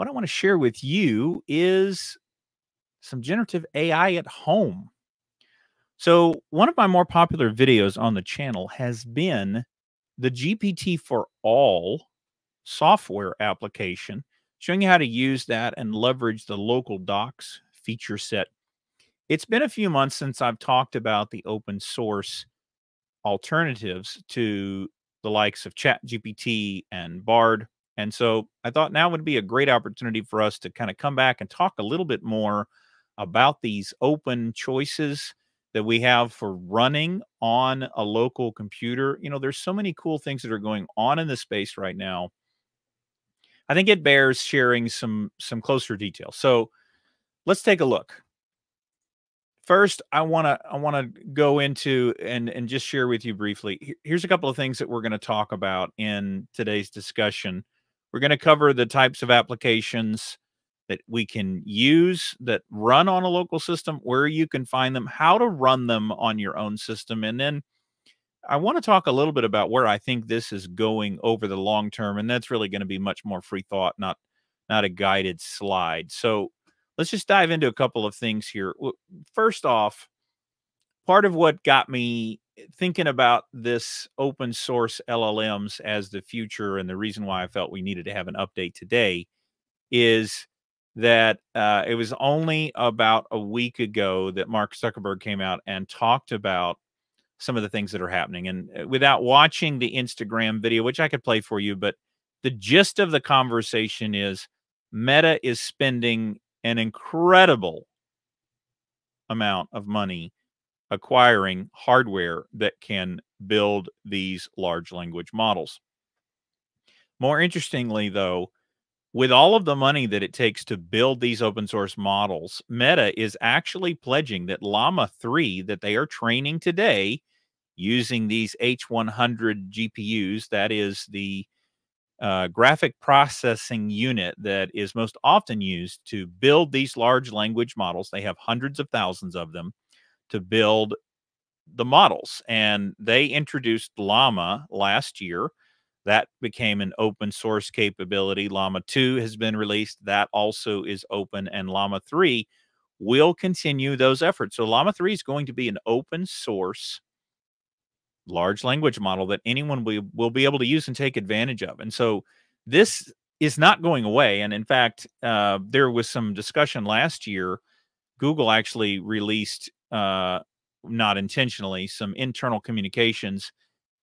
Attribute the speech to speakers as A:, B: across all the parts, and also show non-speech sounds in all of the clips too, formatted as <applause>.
A: what I want to share with you is some generative AI at home. So, one of my more popular videos on the channel has been the GPT for All software application, showing you how to use that and leverage the local docs feature set. It's been a few months since I've talked about the open source alternatives to the likes of ChatGPT and Bard. And so I thought now would be a great opportunity for us to kind of come back and talk a little bit more about these open choices that we have for running on a local computer. You know, there's so many cool things that are going on in the space right now. I think it bears sharing some some closer detail. So let's take a look. First, I want to I want to go into and and just share with you briefly. Here's a couple of things that we're going to talk about in today's discussion. We're going to cover the types of applications that we can use that run on a local system, where you can find them, how to run them on your own system. And then I want to talk a little bit about where I think this is going over the long term. And that's really going to be much more free thought, not not a guided slide. So let's just dive into a couple of things here. First off, part of what got me thinking about this open source LLMs as the future and the reason why I felt we needed to have an update today is that uh, it was only about a week ago that Mark Zuckerberg came out and talked about some of the things that are happening. And uh, without watching the Instagram video, which I could play for you, but the gist of the conversation is Meta is spending an incredible amount of money acquiring hardware that can build these large language models. More interestingly, though, with all of the money that it takes to build these open source models, Meta is actually pledging that Llama 3 that they are training today using these H100 GPUs, that is the uh, graphic processing unit that is most often used to build these large language models. They have hundreds of thousands of them to build the models. And they introduced Llama last year that became an open source capability. Llama 2 has been released. That also is open. And Llama 3 will continue those efforts. So Llama 3 is going to be an open source large language model that anyone will, will be able to use and take advantage of. And so this is not going away. And in fact, uh, there was some discussion last year. Google actually released, uh, not intentionally, some internal communications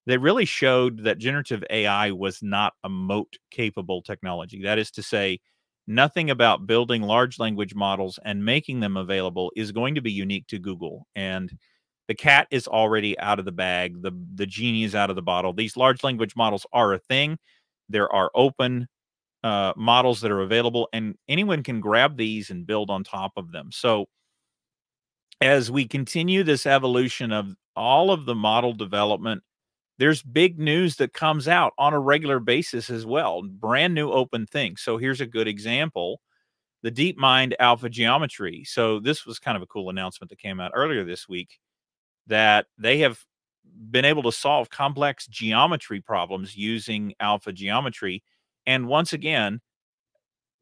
A: that really showed that generative AI was not a moat capable technology. That is to say, nothing about building large language models and making them available is going to be unique to Google. And the cat is already out of the bag. The the genie is out of the bottle. These large language models are a thing. There are open uh, models that are available, and anyone can grab these and build on top of them. So as we continue this evolution of all of the model development there's big news that comes out on a regular basis as well, brand new open things. So here's a good example the DeepMind AlphaGeometry. So this was kind of a cool announcement that came out earlier this week that they have been able to solve complex geometry problems using AlphaGeometry. And once again,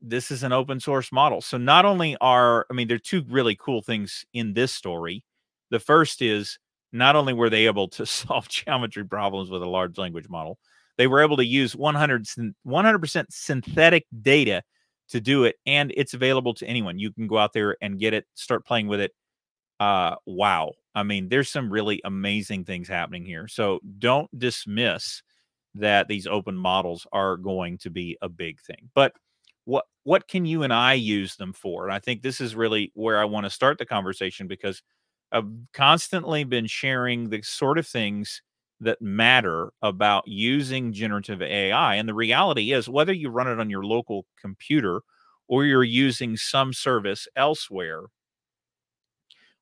A: this is an open source model. So not only are, I mean, there are two really cool things in this story. The first is not only were they able to <laughs> solve geometry problems with a large language model, they were able to use 100 100% synthetic data to do it and it's available to anyone. You can go out there and get it, start playing with it. Uh wow. I mean, there's some really amazing things happening here. So don't dismiss that these open models are going to be a big thing. But what what can you and I use them for? And I think this is really where I want to start the conversation because I've constantly been sharing the sort of things that matter about using generative AI. And the reality is, whether you run it on your local computer or you're using some service elsewhere,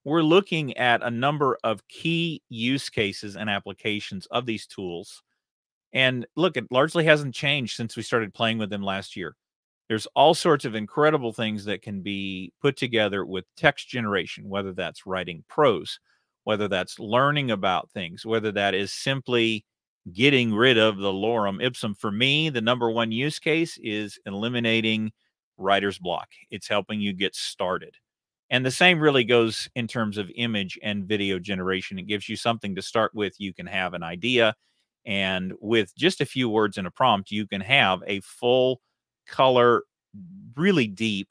A: we're looking at a number of key use cases and applications of these tools. And look, it largely hasn't changed since we started playing with them last year. There's all sorts of incredible things that can be put together with text generation, whether that's writing prose, whether that's learning about things, whether that is simply getting rid of the lorem ipsum. For me, the number one use case is eliminating writer's block. It's helping you get started. And the same really goes in terms of image and video generation. It gives you something to start with. You can have an idea. And with just a few words in a prompt, you can have a full color, really deep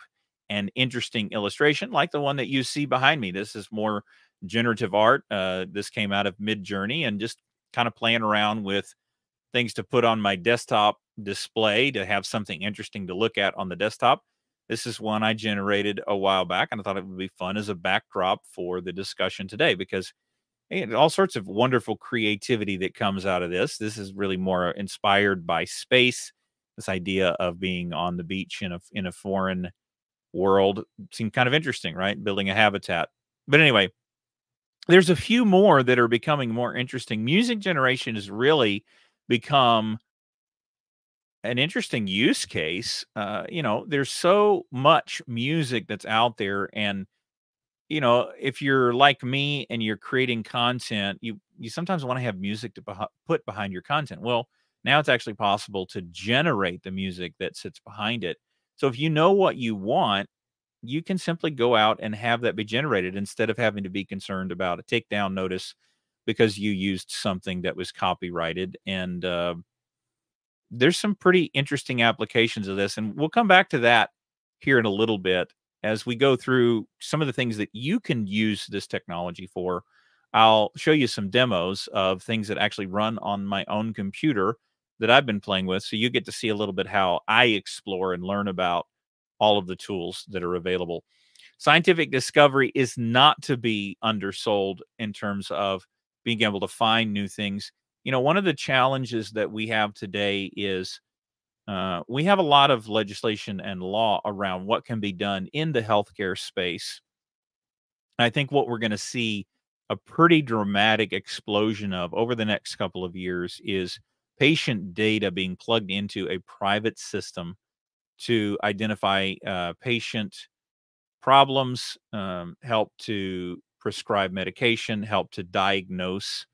A: and interesting illustration like the one that you see behind me. This is more generative art. Uh, this came out of Midjourney and just kind of playing around with things to put on my desktop display to have something interesting to look at on the desktop. This is one I generated a while back, and I thought it would be fun as a backdrop for the discussion today because hey, all sorts of wonderful creativity that comes out of this. This is really more inspired by space. This idea of being on the beach in a in a foreign world seemed kind of interesting, right? Building a habitat. But anyway, there's a few more that are becoming more interesting. Music generation has really become an interesting use case. Uh, you know, there's so much music that's out there, and you know, if you're like me and you're creating content, you you sometimes want to have music to beh- put behind your content. Well, now it's actually possible to generate the music that sits behind it. So if you know what you want, you can simply go out and have that be generated instead of having to be concerned about a takedown notice because you used something that was copyrighted. And uh, there's some pretty interesting applications of this. And we'll come back to that here in a little bit as we go through some of the things that you can use this technology for. I'll show you some demos of things that actually run on my own computer that I've been playing with. So you get to see a little bit how I explore and learn about all of the tools that are available. Scientific discovery is not to be undersold in terms of being able to find new things. You know, one of the challenges that we have today is uh, we have a lot of legislation and law around what can be done in the healthcare space. I think what we're going to see a pretty dramatic explosion of over the next couple of years is patient data being plugged into a private system to identify uh, patient problems, um, help to prescribe medication, help to diagnose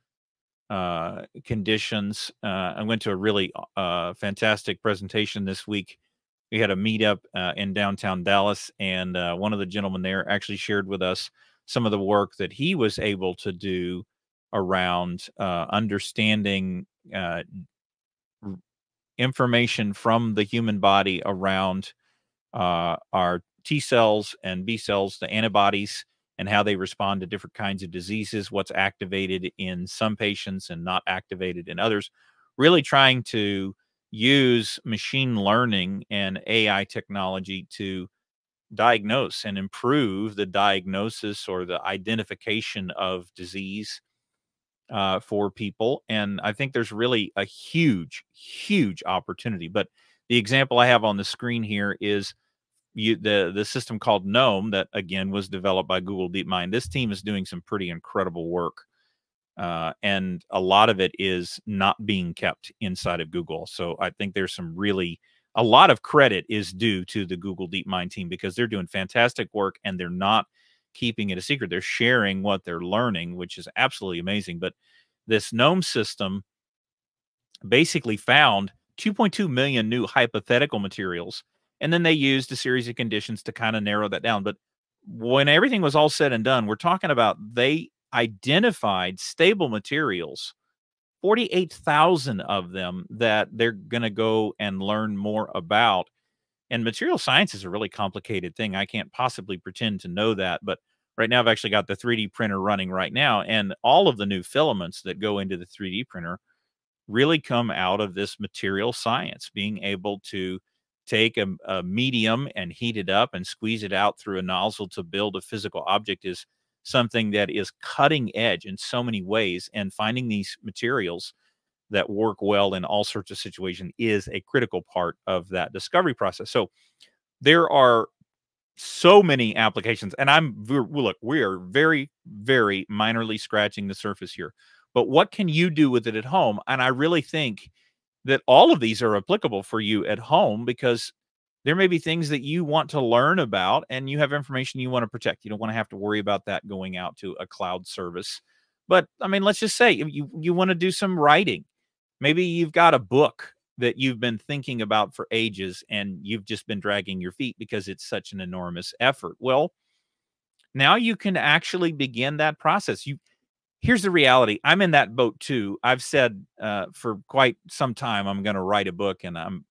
A: uh, conditions. Uh, I went to a really uh, fantastic presentation this week. We had a meetup uh, in downtown Dallas, and uh, one of the gentlemen there actually shared with us some of the work that he was able to do around uh, information from the human body around uh, our T cells and B cells, the antibodies, and how they respond to different kinds of diseases, what's activated in some patients and not activated in others. Really trying to use machine learning and AI technology to diagnose and improve the diagnosis or the identification of disease uh, for people. And I think there's really a huge, huge opportunity. But the example I have on the screen here is you, the the system called GNoME that again was developed by Google DeepMind. This team is doing some pretty incredible work. Uh, and a lot of it is not being kept inside of Google. So I think there's some really a lot of credit is due to the Google DeepMind team because they're doing fantastic work and they're not keeping it a secret. They're sharing what they're learning, which is absolutely amazing. But this GNoME system basically found 2.2 million new hypothetical materials. And then they used a series of conditions to kind of narrow that down. But when everything was all said and done, we're talking about they identified stable materials, 48,000 of them that they're going to go and learn more about and material science is a really complicated thing. I can't possibly pretend to know that, but right now I've actually got the 3D printer running right now, and all of the new filaments that go into the 3D printer really come out of this material science, being able to take a, a, medium and heat it up and squeeze it out through a nozzle to build a physical object is something that is cutting edge in so many ways. And finding these materials that work well in all sorts of situations is a critical part of that discovery process. So there are so many applications, and I'm look, we are very, very minorly scratching the surface here. But what can you do with it at home? And I really think that all of these are applicable for you at home because there may be things that you want to learn about and you have information you want to protect. You don't want to have to worry about that going out to a cloud service. But I mean, let's just say you you want to do some writing maybe you've got a book that you've been thinking about for ages and you've just been dragging your feet because it's such an enormous effort. Well, now you can actually begin that process. You here's the reality. I'm in that boat too. I've said uh, for quite some time I'm going to write a book, and I'm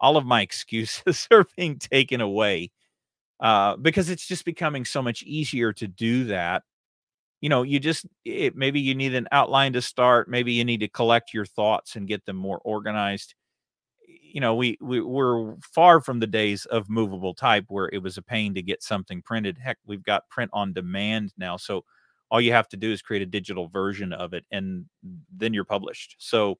A: all of my <laughs> excuses are being taken away uh, because it's just becoming so much easier to do that. You know, you just it, maybe you need an outline to start. Maybe you need to collect your thoughts and get them more organized. You know we, we we're far from the days of movable type where it was a pain to get something printed. Heck we've got print on demand now so all you have to do is create a digital version of it and then you're published. So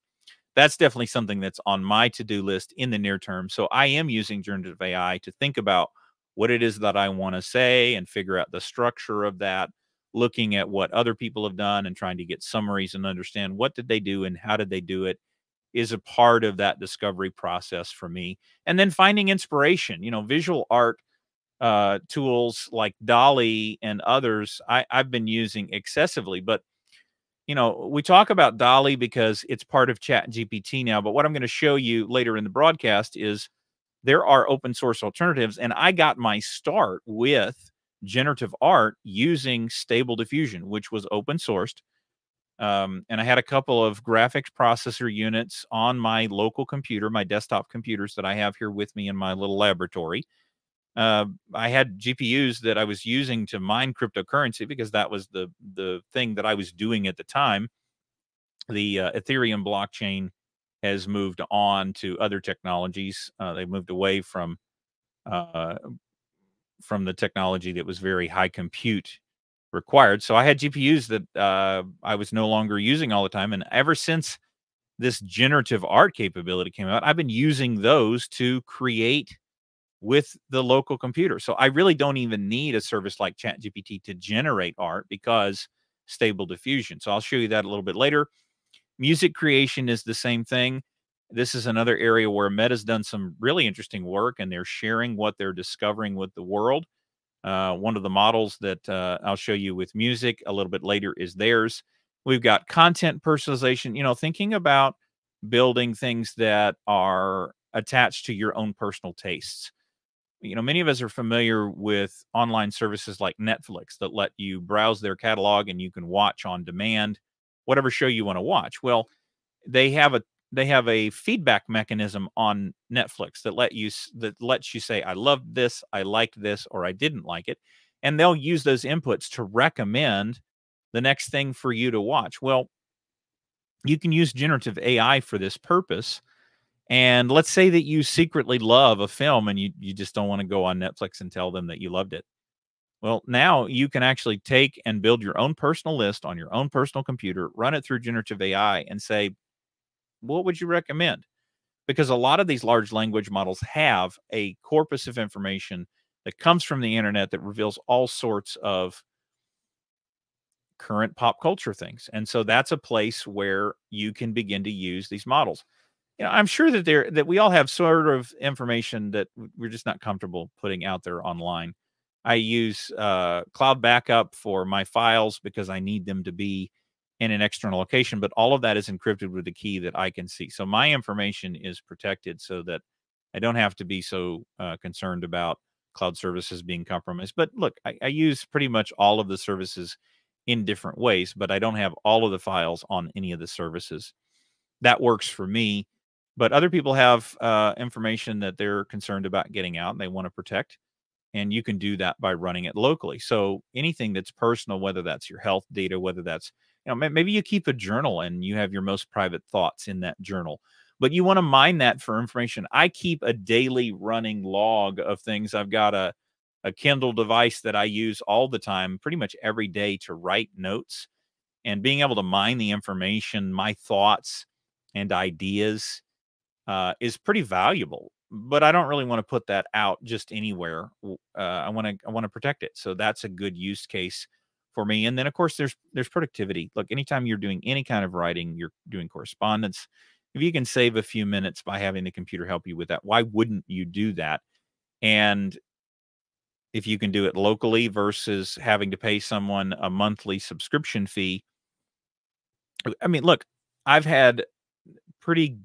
A: that's definitely something that's on my to-do list in the near term. So i am using generative ai to think about what it is that i want to say and figure out the structure of that looking at what other people have done and trying to get summaries and understand what did they do and how did they do it is a part of that discovery process for me. And then finding inspiration, you know, visual art uh, tools like DALL-E and others, I, I've been using excessively. But, you know, we talk about DALL-E because it's part of Chat GPT now. But what I'm going to show you later in the broadcast is there are open source alternatives. And I got my start with generative art using Stable Diffusion, which was open sourced um, and I had a couple of graphics processor units on my local computer, my desktop computers that I have here with me in my little laboratory. Uh, I had GPUs that I was using to mine cryptocurrency because that was the the thing that I was doing at the time. The uh, Ethereum blockchain has moved on to other technologies. Uh, they moved away from uh, from the technology that was very high compute required. So I had GPUs that uh, I was no longer using all the time. And ever since this generative art capability came out, I've been using those to create with the local computer. So I really don't even need a service like ChatGPT to generate art because stable diffusion. So I'll show you that a little bit later. Music creation is the same thing. This is another area where Meta's done some really interesting work and they're sharing what they're discovering with the world. Uh, one of the models that uh, I'll show you with music a little bit later is theirs. We've got content personalization, you know, thinking about building things that are attached to your own personal tastes. You know, many of us are familiar with online services like Netflix that let you browse their catalog and you can watch on demand whatever show you want to watch. Well, they have a they have a feedback mechanism on Netflix that let you that lets you say I loved this, I liked this, or I didn't like it, and they'll use those inputs to recommend the next thing for you to watch. Well, you can use generative AI for this purpose. And let's say that you secretly love a film and you, you just don't want to go on Netflix and tell them that you loved it. Well, now you can actually take and build your own personal list on your own personal computer, run it through generative AI, and say, what would you recommend? Because a lot of these large language models have a corpus of information that comes from the internet that reveals all sorts of current pop culture things. And so that's a place where you can begin to use these models. You know, I'm sure that there that we all have sort of information that we're just not comfortable putting out there online. I use uh, cloud backup for my files because I need them to be in an external location, but all of that is encrypted with a key that I can see. So my information is protected so that I don't have to be so uh, concerned about cloud services being compromised. But look, I, I, use pretty much all of the services in different ways, but I don't have all of the files on any of the services. That works for me. But other people have uh, information that they're concerned about getting out and they want to protect. And you can do that by running it locally. So anything that's personal, whether that's your health data, whether that's you know maybe you keep a journal and you have your most private thoughts in that journal but you want to mine that for information. I keep a daily running log of things. I've got a a kindle device that i use all the time pretty much every day to write notes and being able to mine the information my thoughts and ideas uh, is pretty valuable but i don't really want to put that out just anywhere uh, i want to i want to protect it so that's a good use case for me. And then of course there's there's productivity. Look, anytime you're doing any kind of writing, you're doing correspondence. If you can save a few minutes by having the computer help you with that, why wouldn't you do that? And if you can do it locally versus having to pay someone a monthly subscription fee. Uh, I mean, look, I've had pretty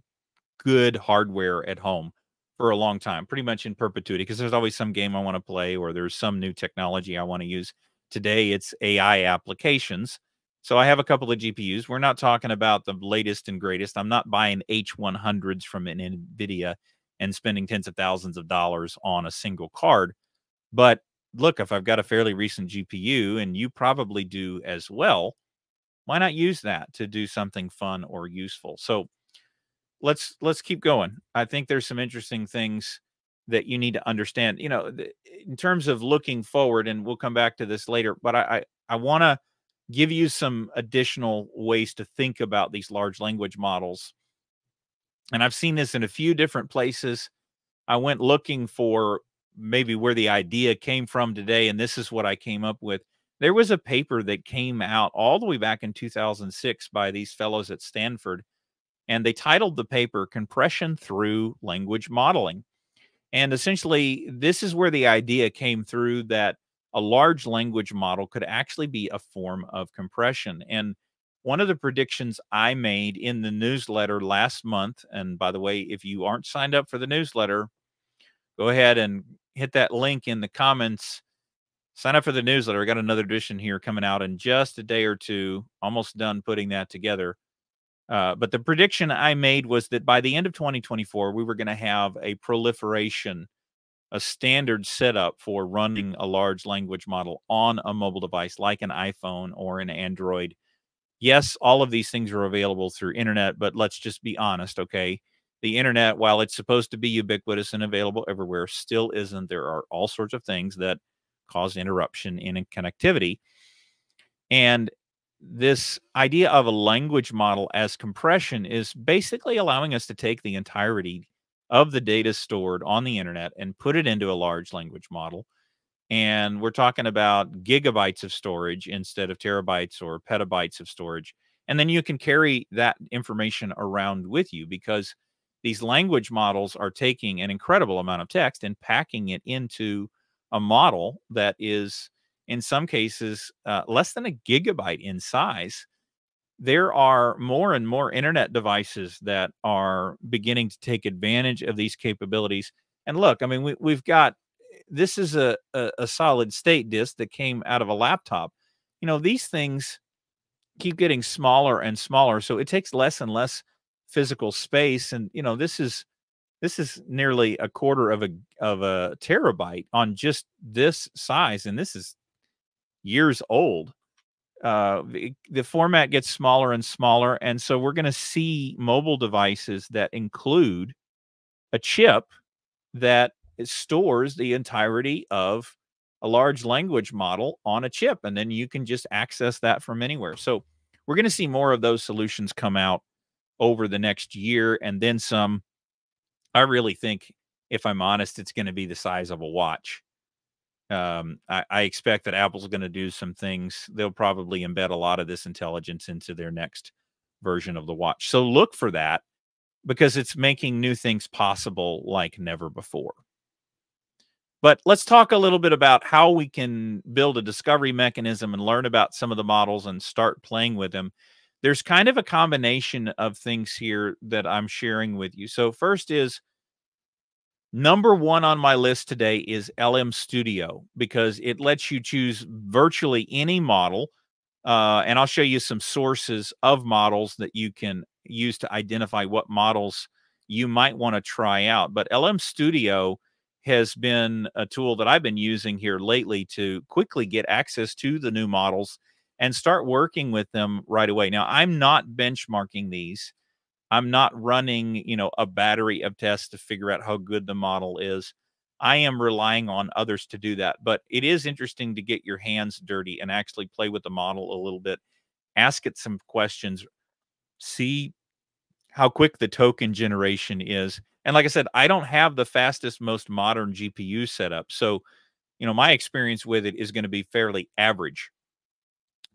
A: good hardware at home for a long time, pretty much in perpetuity, because there's always some game I want to play or there's some new technology I want to use. Today, it's AI applications. So I have a couple of GPUs. We're not talking about the latest and greatest. I'm not buying H100s from an NVIDIA and spending tens of thousands of dollars on a single card. But look, if I've got a fairly recent GPU and you probably do as well, why not use that to do something fun or useful? So let's let's keep going. I think there's some interesting things that you need to understand. You know, in terms of looking forward, and we'll come back to this later. But I I, I want to give you some additional ways to think about these large language models. And I've seen this in a few different places. I went looking for maybe where the idea came from today, and this is what I came up with. There was a paper that came out all the way back in 2006 by these fellows at Stanford, and they titled the paper Compression Through Language Modeling. And essentially, this is where the idea came through that a large language model could actually be a form of compression. And one of the predictions I made in the newsletter last month, and by the way, if you aren't signed up for the newsletter, go ahead and hit that link in the comments. Sign up for the newsletter. I got another edition here coming out in just a day or two. Almost done putting that together. Uh, but the prediction I made was that by the end of 2024, we were going to have a proliferation, a standard setup for running a large language model on a mobile device like an iPhone or an Android. Yes, all of these things are available through internet, but let's just be honest, okay? the internet, while it's supposed to be ubiquitous and available everywhere, still isn't. There are all sorts of things that cause interruption in connectivity. And this idea of a language model as compression is basically allowing us to take the entirety of the data stored on the internet and put it into a large language model. And we're talking about gigabytes of storage instead of terabytes or petabytes of storage. And then you can carry that information around with you because these language models are taking an incredible amount of text and packing it into a model that is in some cases uh, less than a gigabyte in size there are more and more internet devices that are beginning to take advantage of these capabilities. And look i mean we, we've got this is a, a, a solid state disk that came out of a laptop. You know these things keep getting smaller and smaller so it takes less and less physical space and you know this is this is nearly a quarter of a of a terabyte on just this size and this is years old uh the, the format gets smaller and smaller and so we're going to see mobile devices that include a chip that stores the entirety of a large language model on a chip and then you can just access that from anywhere so we're going to see more of those solutions come out over the next year and then some. I really think, if I'm honest, it's going to be the size of a watch. Um, I, I expect that Apple's going to do some things. They'll probably embed a lot of this intelligence into their next version of the watch. So look for that because it's making new things possible like never before. But let's talk a little bit about how we can build a discovery mechanism and learn about some of the models and start playing with them there's kind of a combination of things here that I'm sharing with you. So, first is number one on my list today is LM Studio because it lets you choose virtually any model. Uh, and I'll show you some sources of models that you can use to identify what models you might want to try out. But LM Studio has been a tool that I've been using here lately to quickly get access to the new models and start working with them right away. Now, I'm not benchmarking these. I'm not running, you know, a battery of tests to figure out how good the model is. I am relying on others to do that. But it is interesting to get your hands dirty and actually play with the model a little bit, ask it some questions, see how quick the token generation is. And like I said, I don't have the fastest, most modern GPU setup. So, you know, my experience with it is going to be fairly average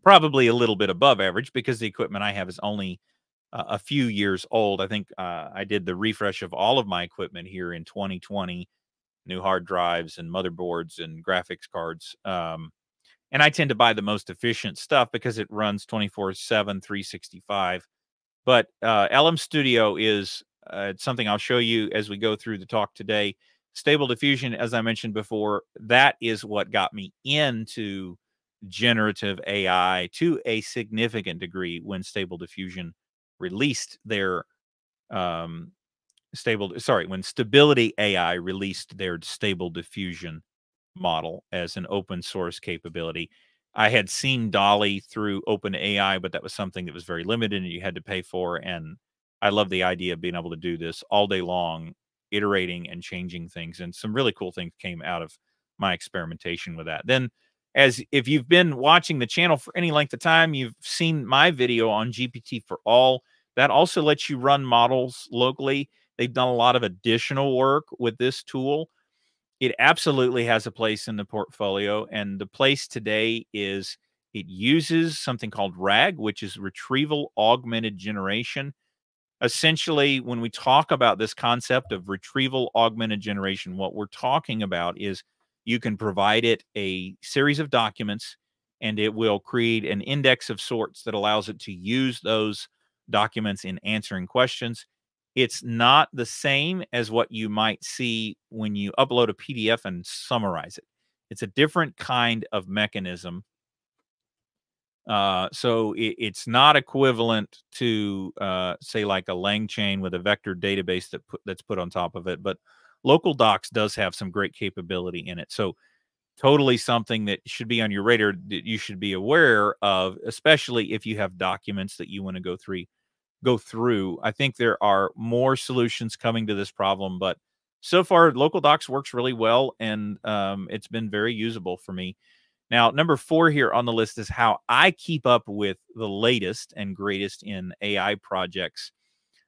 A: probably a little bit above average because the equipment I have is only a few years old. I think uh, I did the refresh of all of my equipment here in 2020, new hard drives and motherboards and graphics cards. Um, and I tend to buy the most efficient stuff because it runs 24 7, 365. But uh, LM Studio is uh, something I'll show you as we go through the talk today. Stable diffusion, as I mentioned before, that is what got me into generative AI to a significant degree when Stable Diffusion released their um, stable. Sorry, when Stability AI released their Stable Diffusion model as an open source capability. I had seen DALL-E through OpenAI, but that was something that was very limited and you had to pay for. And I love the idea of being able to do this all day long, iterating and changing things. And some really cool things came out of my experimentation with that. Then, as if you've been watching the channel for any length of time, you've seen my video on GPT4All. That also lets you run models locally. They've done a lot of additional work with this tool it absolutely has a place in the portfolio. And the place today is it uses something called RAG, which is retrieval augmented generation. Essentially, when we talk about this concept of retrieval augmented generation, what we're talking about is you can provide it a series of documents and it will create an index of sorts that allows it to use those documents in answering questions it's not the same as what you might see when you upload a PDF and summarize it. It's a different kind of mechanism. Uh, so it, it's not equivalent to, uh, say, like a LangChain with a vector database that put, that's put on top of it. But Local Docs does have some great capability in it. So totally something that should be on your radar that you should be aware of, especially if you have documents that you want to go through go through. I think there are more solutions coming to this problem, but so far, local docs works really well, and um, it's been very usable for me. Now, number four here on the list is how I keep up with the latest and greatest in AI projects.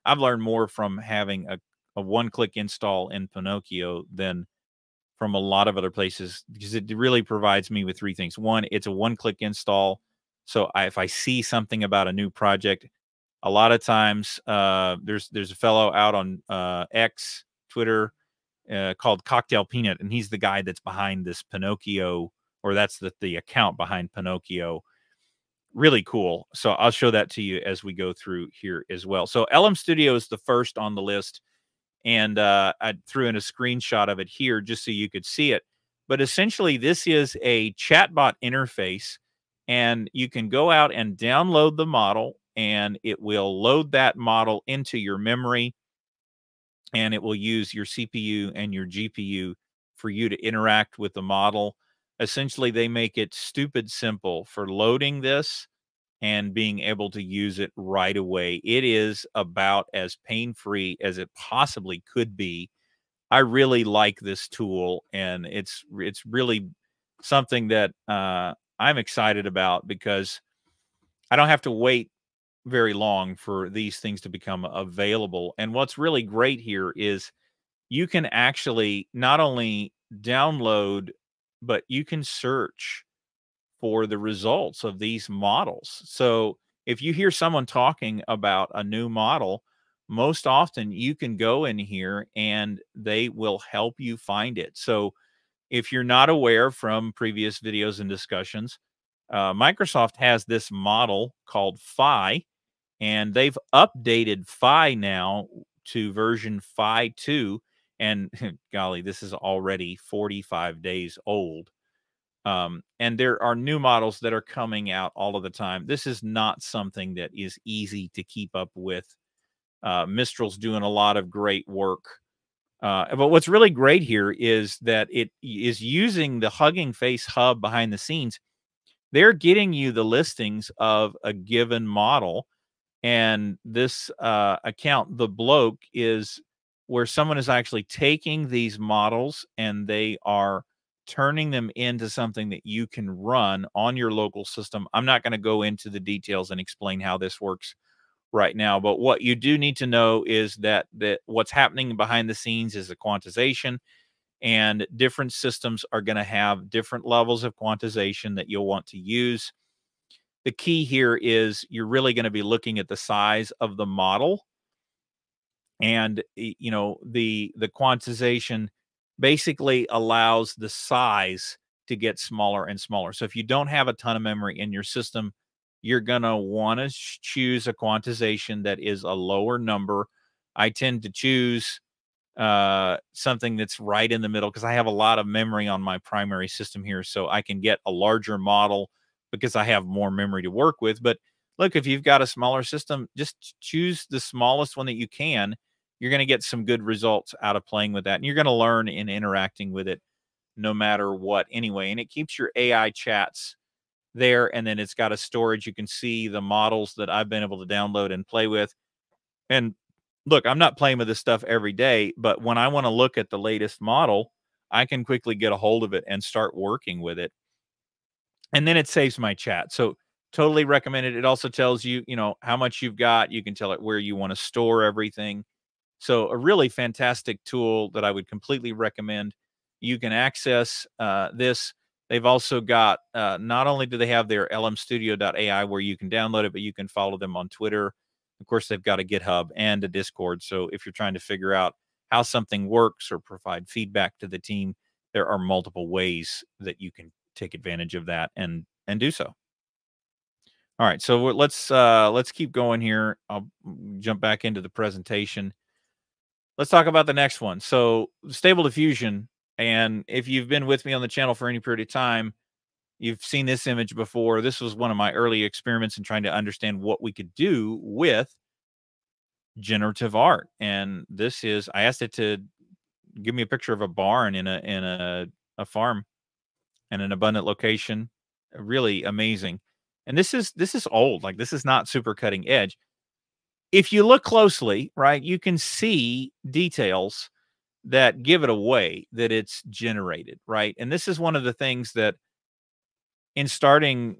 A: I've learned more from having a, a one click install in Pinokio than from a lot of other places because it really provides me with three things. One, it's a one click install. So I, if I see something about a new project, a lot of times uh, there's there's a fellow out on uh, X Twitter uh, called Cocktail Peanut, and he's the guy that's behind this Pinokio, or that's the the account behind Pinokio. Really cool. So I'll show that to you as we go through here as well. So LM Studio is the first on the list, and uh, I threw in a screenshot of it here just so you could see it. But essentially, this is a chatbot interface, and you can go out and download the model and it will load that model into your memory and it will use your CPU and your GPU for you to interact with the model. Essentially, they make it stupid simple for loading this and being able to use it right away. It is about as pain free as it possibly could be. I really like this tool, and it's it's really something that uh, I'm excited about because I don't have to wait very long for these things to become available. And what's really great here is you can actually not only download, but you can search for the results of these models. So if you hear someone talking about a new model, most often you can go in here and they will help you find it. So if you're not aware from previous videos and discussions, uh, Microsoft has this model called Phi, and they've updated Phi now to version Phi 2. And <laughs> golly, this is already 45 days old. Um, and there are new models that are coming out all of the time. This is not something that is easy to keep up with. Uh, Mistral's doing a lot of great work. Uh, but what's really great here is that it is using the Hugging Face hub behind the scenes. They're getting you the listings of a given model and this uh, account TheBloke is where someone is actually taking these models and they are turning them into something that you can run on your local system. I'm not going to go into the details and explain how this works right now but what you do need to know is that that what's happening behind the scenes is a quantization and different systems are going to have different levels of quantization that you'll want to use the key here is you're really going to be looking at the size of the model and you know the the quantization basically allows the size to get smaller and smaller so if you don't have a ton of memory in your system you're going to want to choose a quantization that is a lower number I tend to choose uh, something that's right in the middle because I have a lot of memory on my primary system here. So I can get a larger model because I have more memory to work with. But look, if you've got a smaller system, just choose the smallest one that you can. You're going to get some good results out of playing with that. And you're going to learn in interacting with it no matter what anyway. And it keeps your AI chats there. And then it's got a storage. You can see the models that I've been able to download and play with. And look, I'm not playing with this stuff every day, but when I want to look at the latest model, I can quickly get a hold of it and start working with it. And then it saves my chat. So totally recommend it. It also tells you, you know, how much you've got. You can tell it where you want to store everything. So a really fantastic tool that I would completely recommend. You can access uh, this. They've also got uh, not only do they have their lmstudio.ai where you can download it, but you can follow them on Twitter of course, they've got a GitHub and a Discord. So if you're trying to figure out how something works or provide feedback to the team, there are multiple ways that you can take advantage of that and and do so. All right, so let's uh, let's keep going here. I'll jump back into the presentation. Let's talk about the next one. So stable diffusion, and if you've been with me on the channel for any period of time, You've seen this image before. This was one of my early experiments in trying to understand what we could do with generative art. And this is I asked it to give me a picture of a barn in a in a, a farm and an abundant location. Uh, really amazing. And this is this is old. Like this is not super cutting edge. If you look closely, right, you can see details that give it away that it's generated, right? And this is one of the things that in starting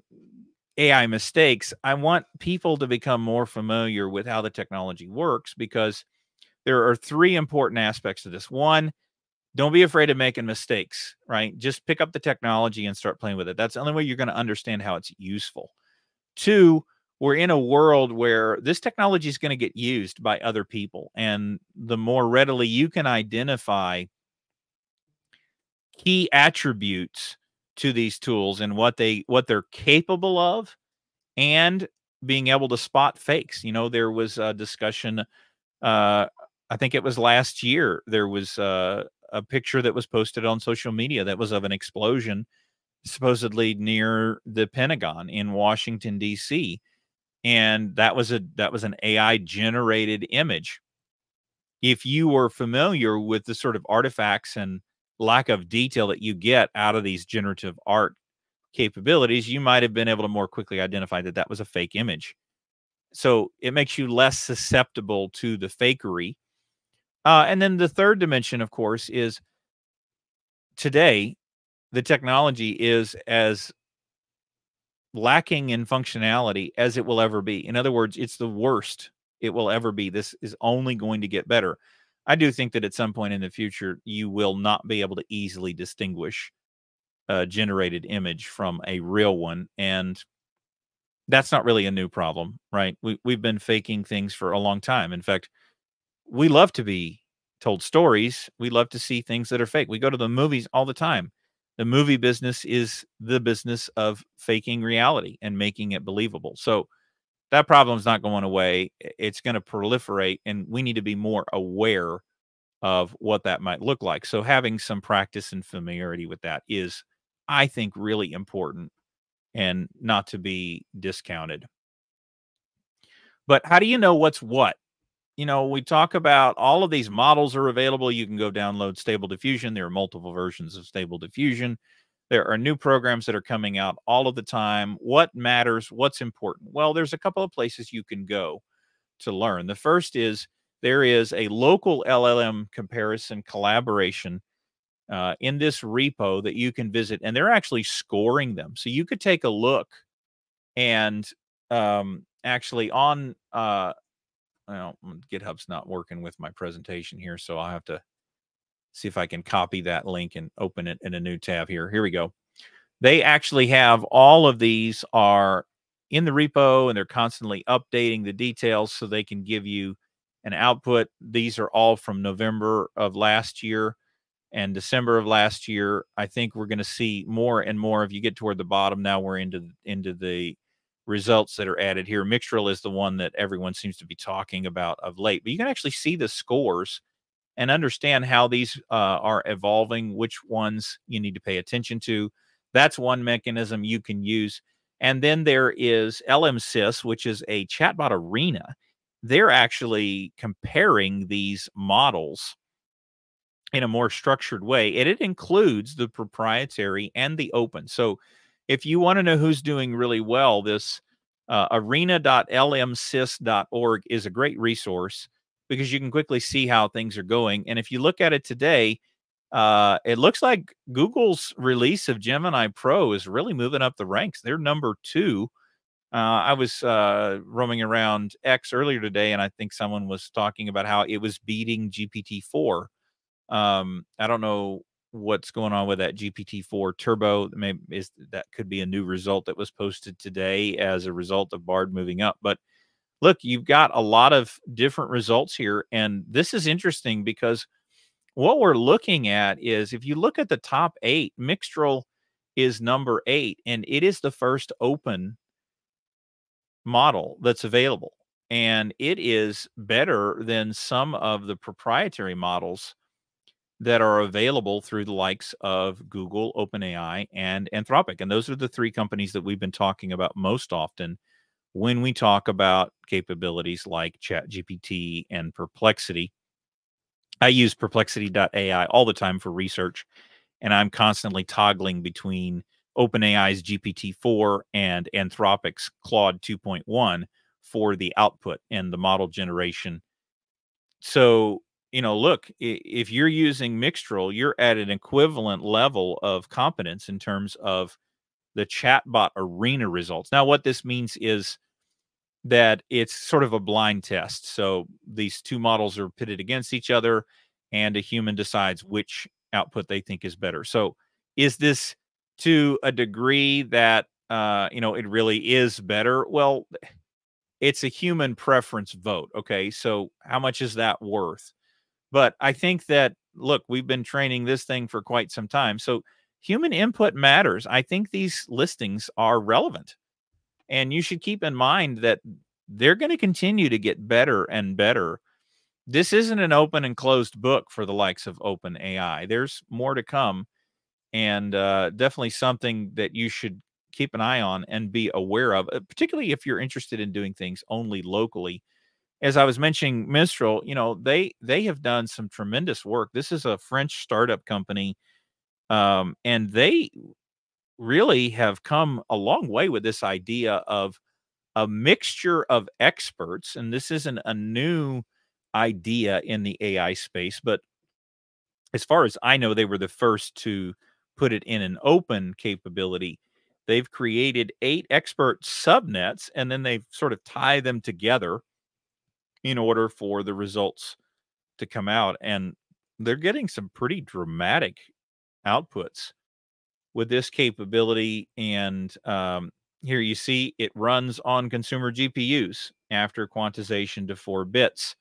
A: AI mistakes, I want people to become more familiar with how the technology works because there are three important aspects to this. One, don't be afraid of making mistakes, right? Just pick up the technology and start playing with it. That's the only way you're going to understand how it's useful. Two, we're in a world where this technology is going to get used by other people. And the more readily you can identify key attributes to these tools and what they what they're capable of and being able to spot fakes you know there was a discussion uh i think it was last year there was uh, a picture that was posted on social media that was of an explosion supposedly near the pentagon in washington d.c and that was a that was an ai generated image if you were familiar with the sort of artifacts and lack of detail that you get out of these generative art capabilities, you might have been able to more quickly identify that that was a fake image. So it makes you less susceptible to the fakery. Uh, and then the third dimension, of course, is today the technology is as lacking in functionality as it will ever be. In other words, it's the worst it will ever be. This is only going to get better. I do think that at some point in the future, you will not be able to easily distinguish a generated image from a real one. And that's not really a new problem, right? We, we've been faking things for a long time. In fact, we love to be told stories. We love to see things that are fake. We go to the movies all the time. The movie business is the business of faking reality and making it believable. So that problem's not going away. It's going to proliferate, and we need to be more aware of what that might look like. So, having some practice and familiarity with that is, I think, really important and not to be discounted. But how do you know what's what? You know, we talk about all of these models are available. You can go download Stable Diffusion. There are multiple versions of Stable Diffusion. There are new programs that are coming out all of the time. What matters? What's important? Well, there's a couple of places you can go to learn. The first is there is a local LLM comparison collaboration uh, in this repo that you can visit, and they're actually scoring them. So you could take a look and um, actually on uh, well, GitHub's not working with my presentation here, so I'll have to see if I can copy that link and open it in a new tab here. Here we go. They actually have all of these are in the repo and they're constantly updating the details so they can give you an output. These are all from November of last year and December of last year. I think we're going to see more and more. If you get toward the bottom now, we're into into the results that are added here. Mixtral is the one that everyone seems to be talking about of late, but you can actually see the scores and understand how these uh, are evolving, which ones you need to pay attention to. That's one mechanism you can use. And then there is LMSys, which is a chatbot arena. They're actually comparing these models in a more structured way, and it includes the proprietary and the open. So if you want to know who's doing really well, this uh, arena.lmsys.org is a great resource because you can quickly see how things are going. And if you look at it today, uh, it looks like Google's release of Gemini Pro is really moving up the ranks. They're number two. Uh, I was uh, roaming around X earlier today, and I think someone was talking about how it was beating GPT 4. Um, I don't know what's going on with that GPT-4 Turbo. Maybe is that could be a new result that was posted today as a result of Bard moving up. But look, you've got a lot of different results here, and this is interesting because what we're looking at is if you look at the top eight, Mixtral is number eight, and it is the first open model that's available. And it is better than some of the proprietary models that are available through the likes of Google, OpenAI, and Anthropic. And those are the three companies that we've been talking about most often when we talk about capabilities like ChatGPT and Perplexity. I use perplexity.ai all the time for research, and I'm constantly toggling between OpenAI's GPT 4 and Anthropic's Claude 2.1 for the output and the model generation. So you know, look, if you're using Mixtral, you're at an equivalent level of competence in terms of the chatbot arena results. Now, what this means is that it's sort of a blind test. So these two models are pitted against each other, and a human decides which output they think is better. So, is this to a degree that uh, you know it really is better? Well, it's a human preference vote. Okay, so how much is that worth? But I think that, look, we've been training this thing for quite some time. So human input matters. I think these listings are relevant. And you should keep in mind that they're going to continue to get better and better. This isn't an open and closed book for the likes of Open AI. There's more to come, and uh, definitely something that you should keep an eye on and be aware of, uh, particularly if you're interested in doing things only locally as I was mentioning, Mistral, you know, they they have done some tremendous work. This is a French startup company, um, and they really have come a long way with this idea of a mixture of experts. And this isn't a new idea in the AI space, but as far as I know, they were the first to put it in an open capability. They've created eight expert subnets, and then they've sort of tie them together in order for the results to come out. And they're getting some pretty dramatic outputs with this capability. And um, here you see it runs on consumer GPUs after quantization to four bits.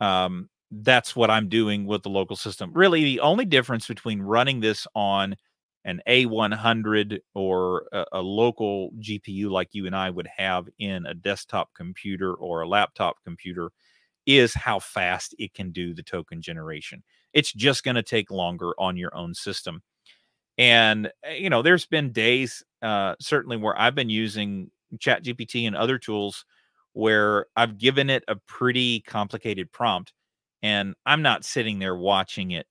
A: Um, that's what I'm doing with the local system. Really, the only difference between running this on an A100 or a, a, local GPU like you and I would have in a desktop computer or a laptop computer is how fast it can do the token generation. It's just going to take longer on your own system. And, eh, you know, there's been days, uh, certainly, where I've been using ChatGPT and other tools where I've given it a pretty complicated prompt and I'm not sitting there watching it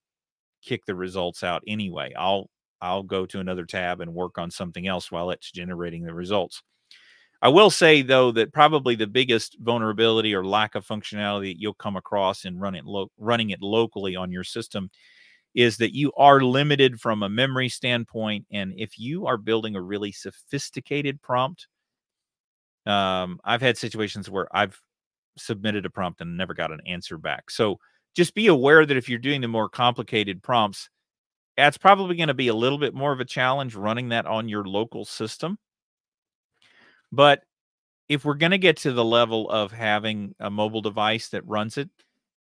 A: kick the results out anyway. I'll I'll go to another tab and work on something else while it's generating the results. I will say though that probably the biggest vulnerability or lack of functionality that you'll come across in running lo- running it locally on your system is that you are limited from a memory standpoint and if you are building a really sophisticated prompt um, I've had situations where I've submitted a prompt and never got an answer back. So just be aware that if you're doing the more complicated prompts, that's probably going to be a little bit more of a challenge running that on your local system. But if we're going to get to the level of having a mobile device that runs it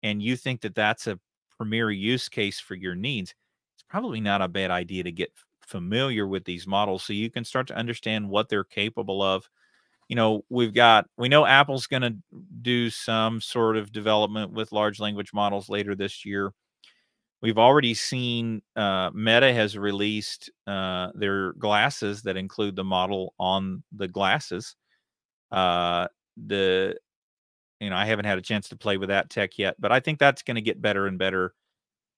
A: and you think that that's a premier use case for your needs, it's probably not a bad idea to get familiar with these models so you can start to understand what they're capable of. you know, we've got, we know Apple's going to do some sort of development with large language models later this year. We've already seen uh, Meta has released uh, their glasses that include the model on the glasses. Uh, the you know I haven't had a chance to play with that tech yet, but I think that's going to get better and better,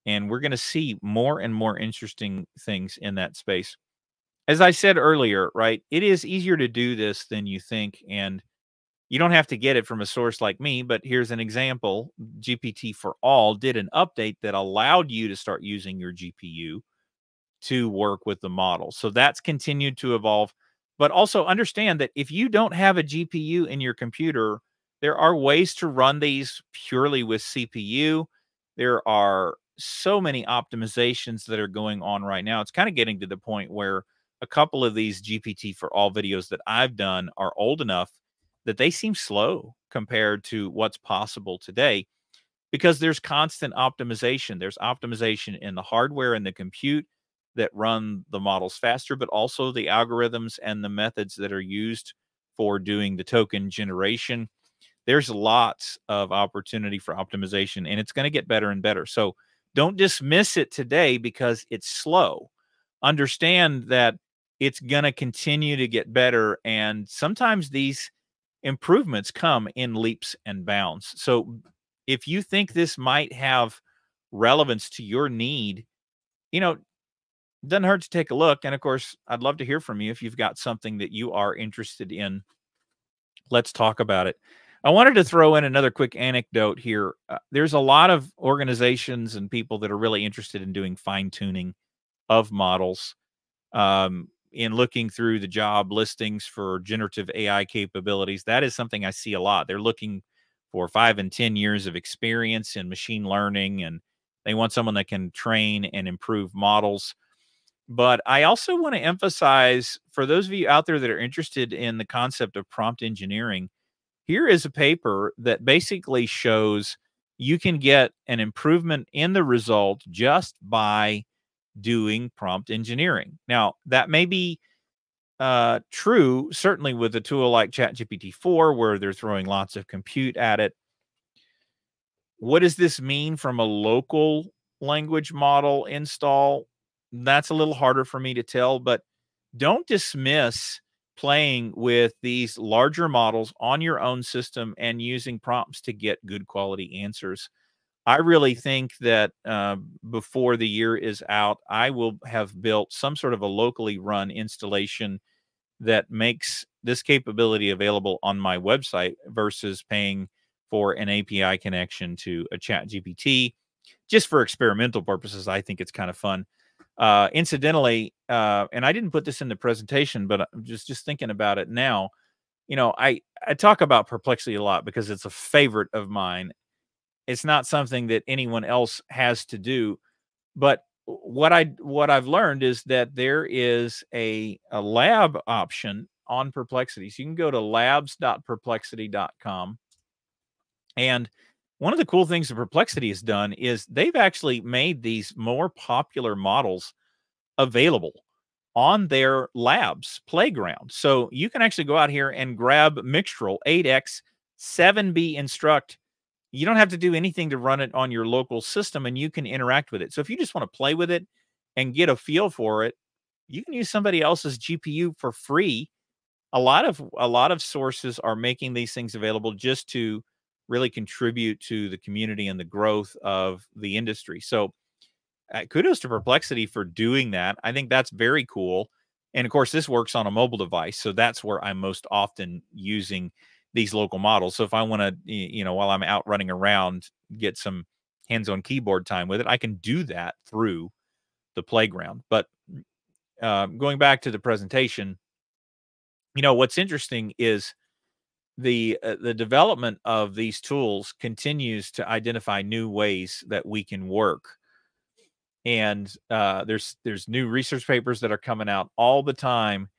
A: and we're going to see more and more interesting things in that space. As I said earlier, right, it is easier to do this than you think, and you don't have to get it from a source like me, but here's an example. GPT4All did an update that allowed you to start using your GPU to work with the model. So that's continued to evolve. But also understand that if you don't have a GPU in your computer, there are ways to run these purely with CPU. There are so many optimizations that are going on right now. It's kind of getting to the point where a couple of these GPT4All videos that I've done are old enough that they seem slow compared to what's possible today because there's constant optimization. There's optimization in the hardware and the compute that run the models faster, but also the algorithms and the methods that are used for doing the token generation. There's lots of opportunity for optimization, and it's going to get better and better. So don't dismiss it today because it's slow. Understand that it's going to continue to get better. And sometimes these improvements come in leaps and bounds. So if you think this might have relevance to your need, you know, doesn't hurt to take a look. And of course, I'd love to hear from you if you've got something that you are interested in. Let's talk about it. I wanted to throw in another quick anecdote here. Uh, there's a lot of organizations and people that are really interested in doing fine tuning of models. Um, in looking through the job listings for generative AI capabilities, that is something I see a lot. They're looking for five and 10 years of experience in machine learning, and they want someone that can train and improve models. But I also want to emphasize for those of you out there that are interested in the concept of prompt engineering, here is a paper that basically shows you can get an improvement in the result just by doing prompt engineering. Now, that may be uh, true, certainly with a tool like ChatGPT 4, where they're throwing lots of compute at it. What does this mean from a local language model install? That's a little harder for me to tell, but don't dismiss playing with these larger models on your own system and using prompts to get good quality answers. I really think that uh, before the year is out, I will have built some sort of a locally run installation that makes this capability available on my website versus paying for an API connection to a chat GPT. Just for experimental purposes, I think it's kind of fun. Uh, incidentally, uh, and I didn't put this in the presentation, but I'm just just thinking about it now. You know, I I talk about perplexity a lot because it's a favorite of mine, it's not something that anyone else has to do. But what I what I've learned is that there is a, a lab option on Perplexity. So you can go to labs.perplexity.com. And one of the cool things that Perplexity has done is they've actually made these more popular models available on their labs playground. So you can actually go out here and grab Mixtral 8x 7B Instruct you don't have to do anything to run it on your local system and you can interact with it. So if you just want to play with it and get a feel for it, you can use somebody else's GPU for free. A lot of a lot of sources are making these things available just to really contribute to the community and the growth of the industry. So uh, kudos to Perplexity for doing that. I think that's very cool. And of course, this works on a mobile device. So that's where I'm most often using these local models. So if I want to, you know, while I'm out running around, get some hands-on keyboard time with it, I can do that through the playground. But uh, going back to the presentation, you know, what's interesting is the uh, the development of these tools continues to identify new ways that we can work. And uh, there's there's new research papers that are coming out all the time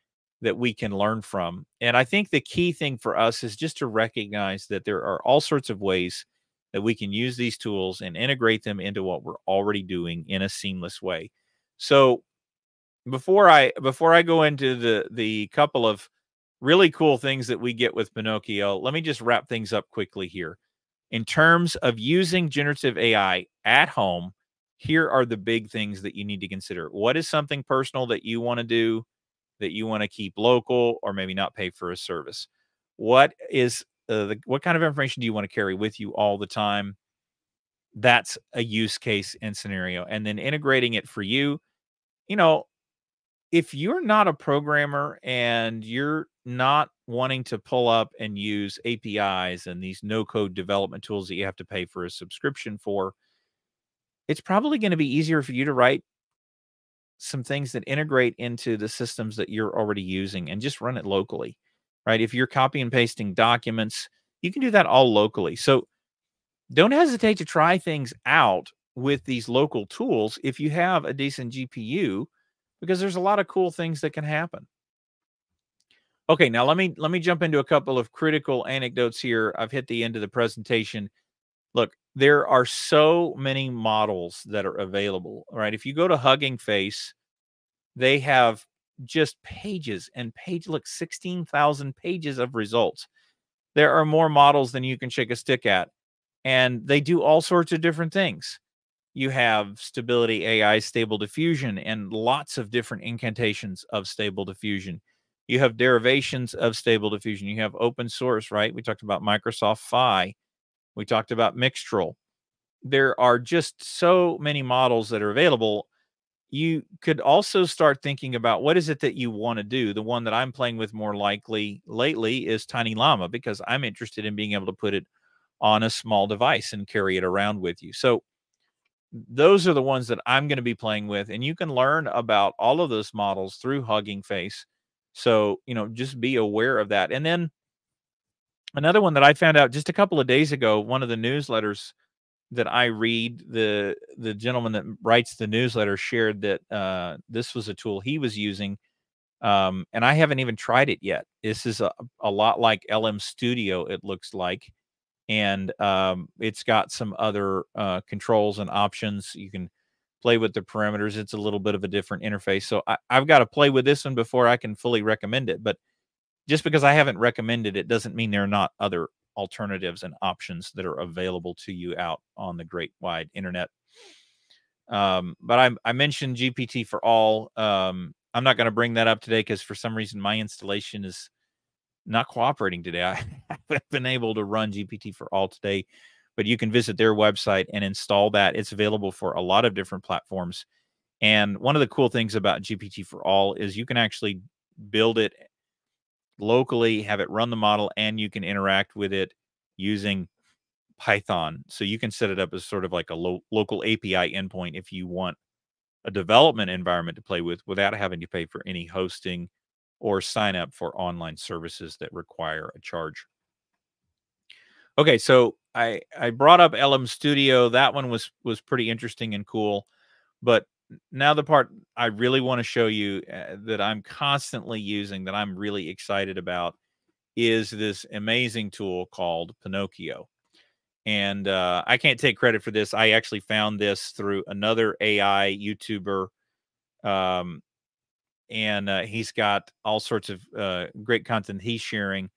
A: that we can learn from. And I think the mm. key thing for us is just to recognize that there are all sorts of ways that we can use these tools and integrate them into what we're already doing in a seamless way. So before I before I go into the the couple of really cool things that we get with Pinokio, Let me just wrap things up quickly here. In terms of using generative AI at home, here are the big things that you need to consider. What is something personal that you want to do that you want to keep local or maybe not pay for a service? What is uh, the, what kind of information do you want to carry with you all the time? That's a use case and scenario. And then integrating it for you, you know, if you're not a programmer and you're not wanting to pull up and use APIs and these no code development tools that you have to pay for a subscription for, it's probably going to be easier for you to write some things that integrate into the systems that you're already using and just run it locally, right? If you're copy and pasting documents, you can do that all locally. So don't hesitate to try things out with these local tools if you have a decent GPU because there's a lot of cool things that can happen. Okay, now let me let me jump into a couple of critical anecdotes here. I've hit the end of the presentation. Look, there are so many models that are available, right? If you go to Hugging Face, they have just pages and page look 16,000 pages of results. There are more models than you can shake a stick at and they do all sorts of different things. You have stability AI stable diffusion and lots of different incantations of stable diffusion you have derivations of stable diffusion. You have open source, right? We talked about Microsoft Phi. We talked about Mixtral. There are just so many models that are available. You could also start thinking about what is it that you want to do. The one that I'm playing with more likely lately is Tiny Llama because I'm interested in being able to put it on a small device and carry it around with you. So those are the ones that I'm going to be playing with. And you can learn about all of those models through Hugging Face so, you know, just be aware of that. And then another one that I found out just a couple of days ago, one of the newsletters that I read, the the gentleman that writes the newsletter shared that uh, this was a tool he was using, um, and I haven't even tried it yet. This is a, a lot like LM Studio, it looks like, and um, it's got some other uh, controls and options. You can play with the parameters. It's a little bit of a different interface. So I, have got to play with this one before I can fully recommend it. But just because I haven't recommended it doesn't mean there are not other alternatives and options that are available to you out on the great wide internet. Um, but I, I mentioned GPT4All. Um, I'm not going to bring that up today because for some reason my installation is not cooperating today. <laughs> I haven't been able to run GPT4All today but you can visit their website and install that. It's available for a lot of different platforms. And one of the cool things about GPT4All is you can actually build it locally, have it run the model, and you can interact with it using Python. So you can set it up as sort of like a lo- local API endpoint if you want a development environment to play with without having to pay for any hosting or sign up for online services that require a charge. Okay, so I I brought up LM Studio. That one was was pretty interesting and cool. But now the part I really want to show you uh, that I'm constantly using that I'm really excited about is this amazing tool called Pinokio. And uh, I can't take credit for this. I actually found this through another AI YouTuber. Um, and uh, he's got all sorts of uh, great content he's sharing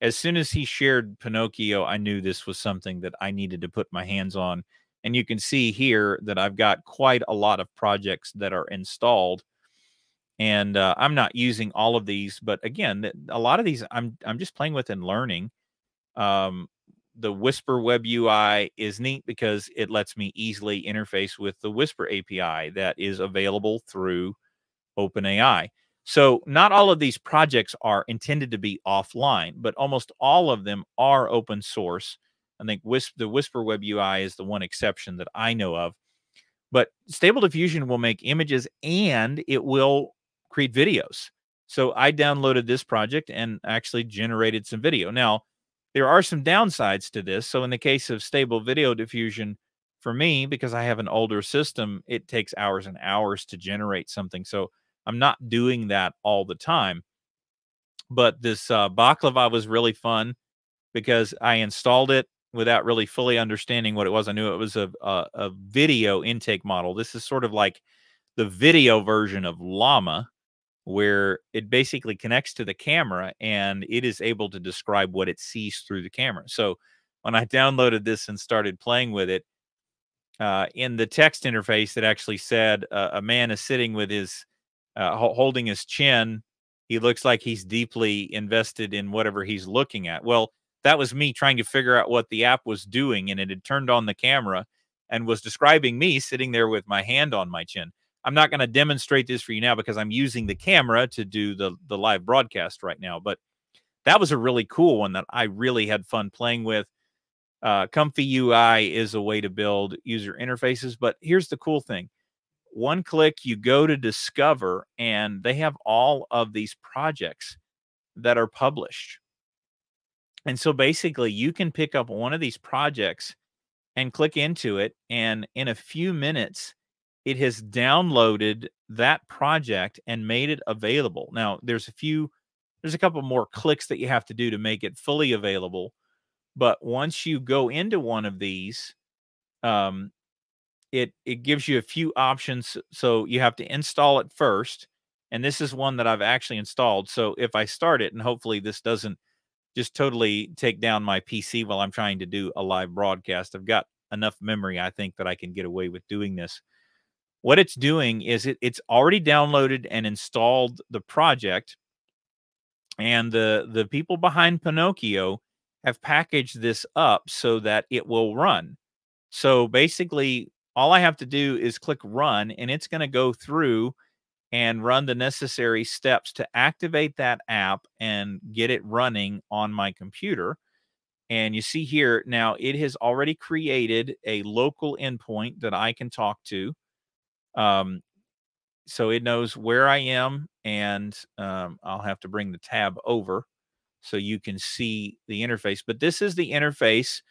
A: as soon as he shared Pinokio, I knew this was something that I needed to put my hands on. And you can see here that I've got quite a lot of projects that are installed. And uh, I'm not using all of these, but again, a lot of these I'm I'm just playing with and learning. Um, the Whisper Web UI is neat because it lets me easily interface with the Whisper API that is available through OpenAI. So, not all of these projects are intended to be offline, but almost all of them are open source. I think the Whisper Web UI is the one exception that I know of. But Stable Diffusion will make images and it will create videos. So, I downloaded this project and actually generated some video. Now, there are some downsides to this. So, in the case of Stable Video Diffusion, for me, because I have an older system, it takes hours and hours to generate something. So, I'm not doing that all the time. But this uh, BakLLaVA was really fun because I installed it without really fully understanding what it was. I knew it was a, a, a video intake model. This is sort of like the video version of Llama, where it basically connects to the camera and it is able to describe what it sees through the camera. So when I downloaded this and started playing with it, uh, in the text interface, it actually said uh, a man is sitting with his uh, holding his chin. He looks like he's deeply invested in whatever he's looking at. Well, that was me trying to figure out what the app was doing, and it had turned on the camera and was describing me sitting there with my hand on my chin. I'm not going to demonstrate this for you now because I'm using the camera to do the the live broadcast right now. But that was a really cool one that I really had fun playing with. Uh, Comfy UI is a way to build user interfaces, but here's the cool thing: one click, you go to Discover, and they have all of these projects that are published. And so basically, you can pick up one of these projects and click into it, and in a few minutes it has downloaded that project and made it available. Now, there's a few, there's a couple more clicks that you have to do to make it fully available. But once you go into one of these, um, it it gives you a few options. So you have to install it first, and this is one that I've actually installed. So if I start it, and hopefully this doesn't just totally take down my PC while I'm trying to do a live broadcast, I've got enough memory, I think, that I can get away with doing this. What it's doing is it, it's already downloaded and installed the project and the the people behind Pinokio have packaged this up so that it will run. So basically all i have to do is click run and it's going to go through and run the necessary steps to activate that app and get it running on my computer and you see here now it has already created a local endpoint that i can talk to um, so it knows where I am, and um, I'll have to bring the tab over so you can see the interface. But this is the interface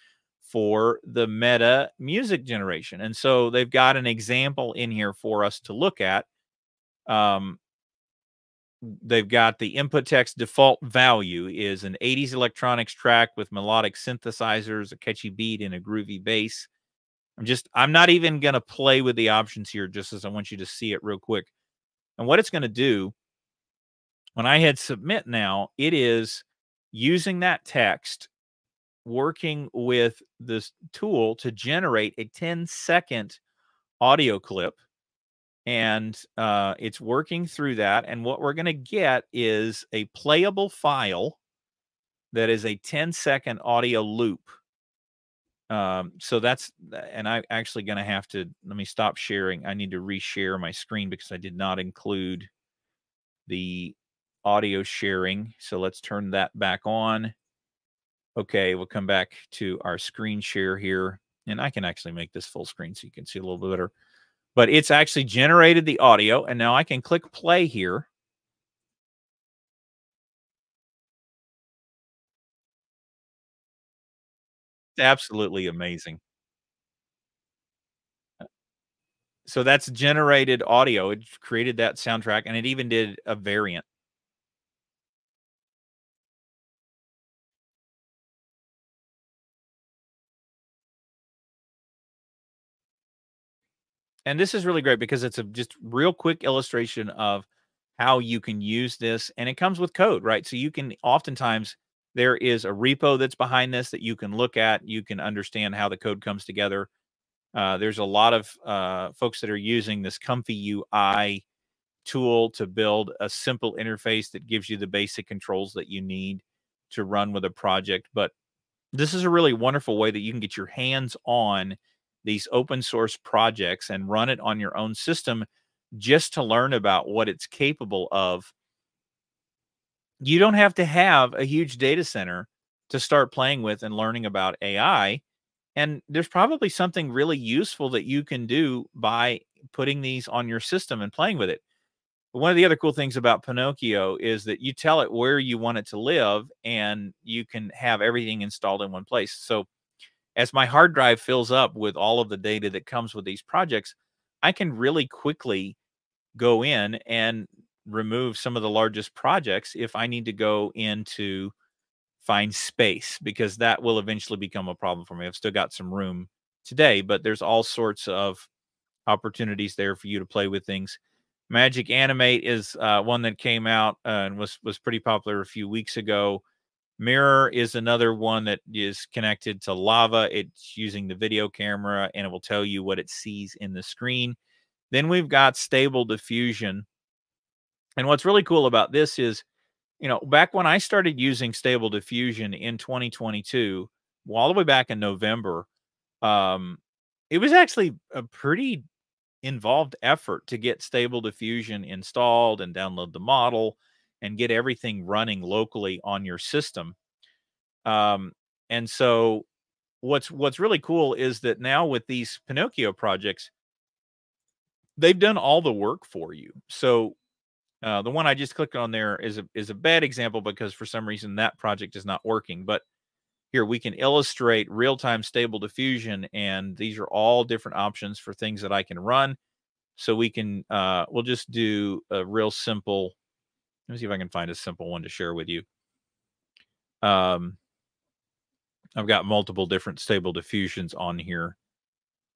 A: for the meta music generation. And so they've got an example in here for us to look at. Um, they've got the input text default value is an 80s electronics track with melodic synthesizers, a catchy beat, and a groovy bass. I'm just, I'm not even going to play with the options here just as I want you to see it real quick. And what it's going to do when I hit submit now, it is using that text, working with this tool to generate a 10 second audio clip. And uh, it's working through that. And what we're going to get is a playable file that is a 10 second audio loop. Um, so that's, and I'm actually going to have to, let me stop sharing. I need to reshare my screen because I did not include the audio sharing. So let's turn that back on. Okay, we'll come back to our screen share here. And I can actually make this full screen so you can see a little bit better. But it's actually generated the audio. And now I can click play here. absolutely amazing. So that's generated audio. It created that soundtrack and it even did a variant. And this is really great because it's a just real quick illustration of how you can use this and it comes with code, right? So you can oftentimes there is a repo that's behind this that you can look at. You can understand how the code comes together. Uh, there's a lot of uh, folks that are using this Comfy UI tool to build a simple interface that gives you the basic controls that you need to run with a project. But this is a really wonderful way that you can get your hands on these open source projects and run it on your own system just to learn about what it's capable of you don't have to have a huge data center to start playing with and learning about AI. And there's probably something really useful that you can do by putting these on your system and playing with it. one of the other cool things about Pinokio is that you tell it where you want it to live and you can have everything installed in one place. So as my hard drive fills up with all of the data that comes with these projects, I can really quickly go in and remove some of the largest projects if I need to go into find space because that will eventually become a problem for me. I've still got some room today, but there's all sorts of opportunities there for you to play with things. Magic Animate is uh, one that came out uh, and was was pretty popular a few weeks ago. Mirror is another one that is connected to LLaVA. It's using the video camera and it will tell you what it sees in the screen. Then we've got Stable Diffusion. And what's really cool about this is, you know, back when I started using Stable Diffusion in 2022, all the way back in November, um, it was actually a pretty involved effort to get Stable Diffusion installed and download the model and get everything running locally on your system. Um, and so what's what's really cool is that now with these Pinokio projects, they've done all the work for you. So uh, the one I just clicked on there is a is a bad example because for some reason that project is not working. But here we can illustrate real-time stable diffusion, and these are all different options for things that I can run. So we can uh, we'll just do a real simple. Let me see if I can find a simple one to share with you. Um, I've got multiple different stable diffusions on here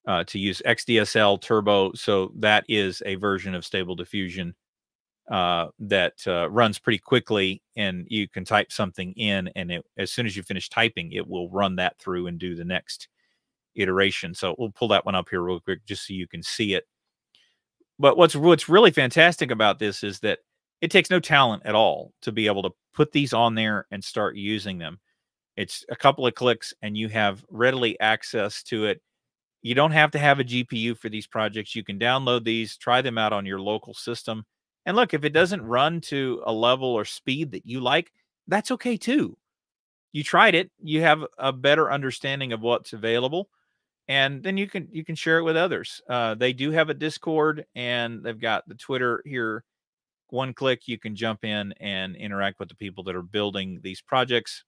A: uh, to use XDSL Turbo. So that is a version of Stable Diffusion uh, that uh, runs pretty quickly, and you can type something in, and it, as soon as you finish typing, it will run that through and do the next iteration. So we'll pull that one up here real quick just so you can see it. But what's what's really fantastic about this is that it takes no talent at all to be able to put these on there and start using them. It's a couple of clicks, and you have readily access to it you don't have to have a GPU for these projects. You can download these, try them out on your local system. And look, if it doesn't run to a level or speed that you like, that's okay too. You tried it, you have a better understanding of what's available, and then you can you can share it with others. Uh, they do have a Discord, and they've got the Twitter here. One click, you can jump in and interact with the people that are building these projects.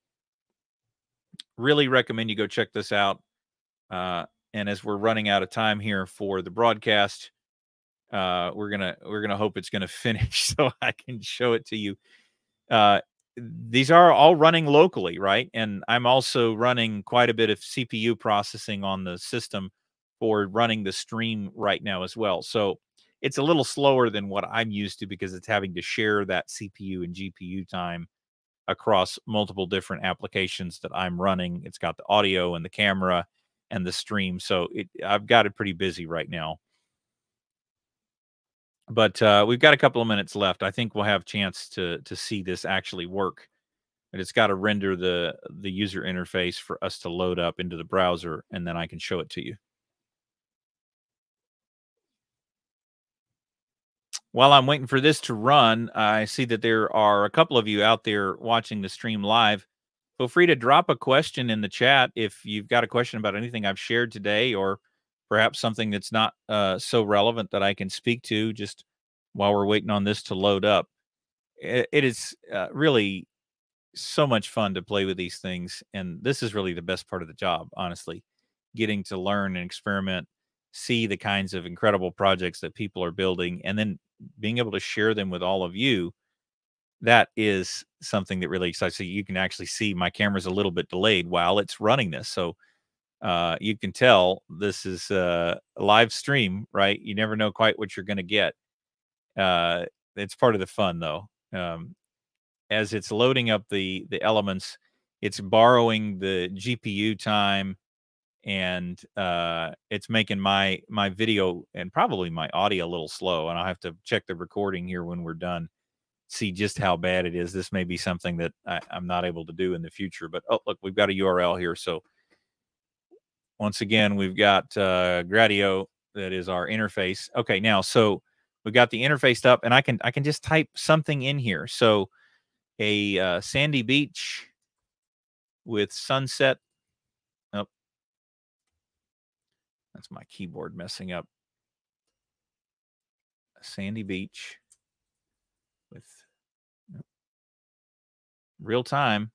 A: Really recommend you go check this out. Uh, and as we're running out of time here for the broadcast, uh, we're gonna we're gonna hope it's gonna <laughs> finish so I can show it to you. Uh, these are all running locally, right? And I'm also running quite a bit of CPU processing on the system for running the stream right now as well. So it's a little slower than what I'm used to because it's having to share that CPU and GPU time across multiple different applications that I'm running. It's got the audio and the camera and the stream. So it, I've got it pretty busy right now. But uh, we've got a couple of minutes left. I think we'll have a chance to to see this actually work. But it's got to render the the user interface for us to load up into the browser, and then I can show it to you. While I'm waiting for this to run, I see that there are a couple of you out there watching the stream live feel free to drop a question in the chat if you've got a question about anything I've shared today or perhaps something that's not uh, so relevant that I can speak to just while we're waiting on this to load up. it, it is uh, really so much fun to play with these things. And this is really the best part of the job, honestly, getting to learn and experiment, see the kinds of incredible projects that people are building, and then being able to share them with all of you that is something that really excites you. You can actually see my camera's a little bit delayed while it's running this. So uh, you can tell this is a live stream, right? You never know quite what you're going to get. Uh, it's part of the fun, though. Um, as it's loading up the the elements, it's borrowing the GPU time, and uh, it's making my my video and probably my audio a little slow. And I'll have to check the recording here when we're done see just how bad it is. This may be something that I, am not able to do in the future. But oh, look, we've got a URL here. So once again, we've got uh, Gradio that is our interface. Okay, now so we've got the interface up, and I can I can just type something in here. So a uh, sandy beach with sunset. Oh, that's my keyboard messing up. sandy beach with real time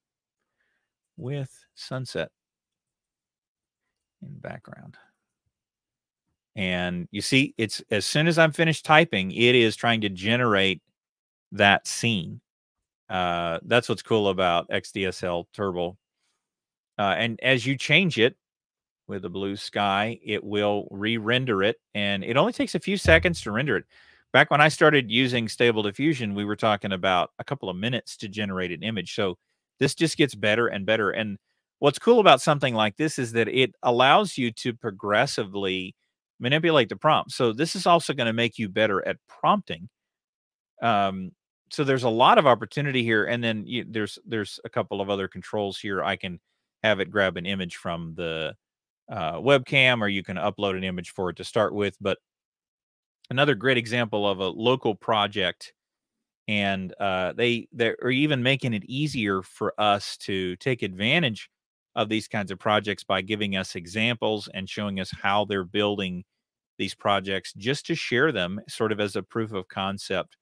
A: with sunset in background. And you see, it's as soon as I'm finished typing, it is trying to generate that scene. Uh, that's what's cool about XDSL Turbo. Uh, and as you change it with a blue sky, it will re render it. And it only takes a few seconds to render it back when I started using Stable Diffusion, we were talking about a couple of minutes to generate an image. So this just gets better and better. And what's cool about something like this is that it allows you to progressively manipulate the prompt. So this is also going to make you better at prompting. Um, so there's a lot of opportunity here, and then you, there's there's a couple of other controls here. I can have it grab an image from the uh, webcam, or you can upload an image for it to start with. But another great example of a local project, and uh, they they are even making it easier for us to take advantage of these kinds of projects by giving us examples and showing us how they're building these projects just to share them sort of as a proof of concept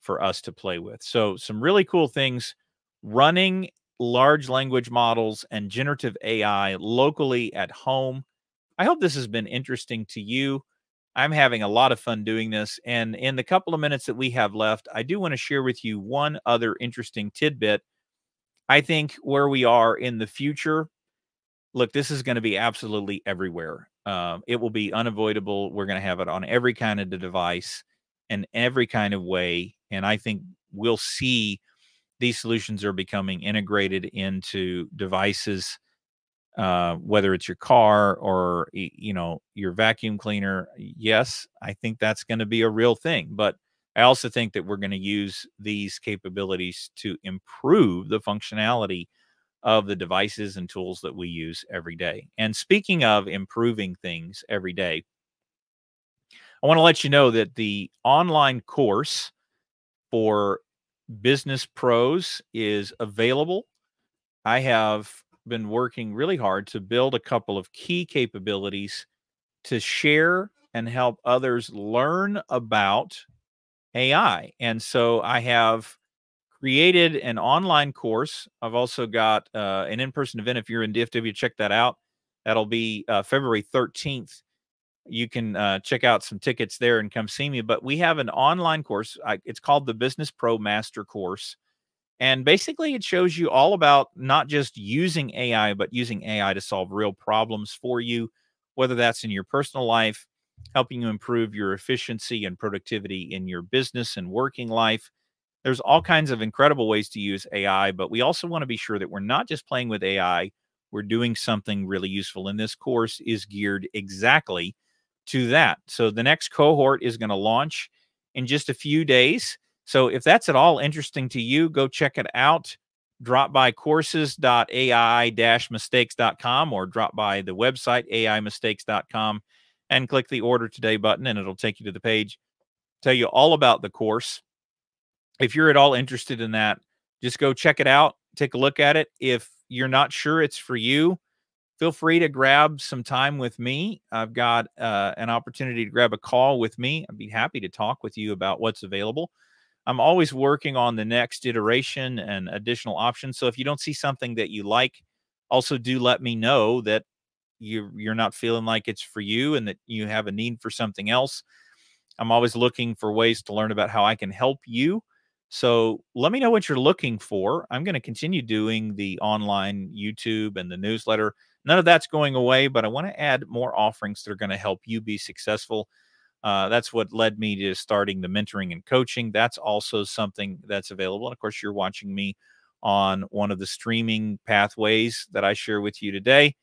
A: for us to play with. So, some really cool things running large language models and generative AI locally at home. I hope this has been interesting to you. I'm having a lot of fun doing this. And in the couple of minutes that we have left, I do want to share with you one other interesting tidbit. I think where we are in the future, look, this is going to be absolutely everywhere. Um, it will be unavoidable. We're going to have it on every kind of device and every kind of way. And I think we'll see these solutions are becoming integrated into devices, uh, whether it's your car or you know your vacuum cleaner. Yes, I think that's going to be a real thing, but I also think that we're going to use these capabilities to improve the functionality of the devices and tools that we use every day. And speaking of improving things every day, I want to let you know that the online course for business pros is available. I have been working really hard to build a couple of key capabilities to share and help others learn about AI. And so I have created an online course. I've also got uh, an in person event. If you're in DFW, check that out. That'll be uh, February 13th you can uh, check out some tickets there and come see me. But we have an online course. I, it's called the Business Pro Master Course. And basically, it shows you all about not just using AI, but using AI to solve real problems for you, whether that's in your personal life, helping you improve your efficiency and productivity in your business and working life. There's all kinds of incredible ways to use AI, but we also want to be sure that we're not just playing with AI, we're doing something really useful. And this course is geared exactly to that. So the next cohort is going to launch in just a few days. So if that's at all interesting to you, go check it out. Drop by courses.ai-mistakes.com or drop by the website ai-mistakes.com and click the order today button and it'll take you to the page tell you all about the course. If you're at all interested in that, just go check it out, take a look at it. If you're not sure it's for you, feel free to grab some time with me. I've got uh, an opportunity to grab a call with me. I'd be happy to talk with you about what's available. I'm always working on the next iteration and additional options. So if you don't see something that you like, also do let me know that you you're not feeling like it's for you and that you have a need for something else. I'm always looking for ways to learn about how I can help you. So let me know what you're looking for. I'm going to continue doing the online YouTube and the newsletter None of that's going away, but I want to add more offerings that are going to help you be successful. Uh, that's what led me to starting the mentoring and coaching. That's also something that's available. And of course, you're watching me on one of the streaming pathways that I share with you today.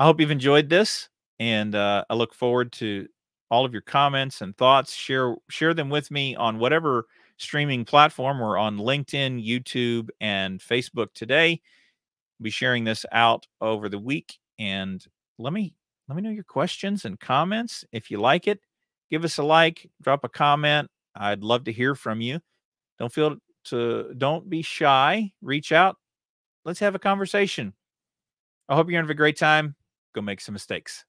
A: I hope you've enjoyed this, and uh, I look forward to all of your comments and thoughts. Share share them with me on whatever streaming platform. We're on LinkedIn, YouTube, and Facebook today be sharing this out over the week and let me let me know your questions and comments. If you like it give us a like drop a comment. I'd love to hear from you. Don't feel to don't be shy. Reach out. Let's have a conversation. I hope you're having a great time. Go make some mistakes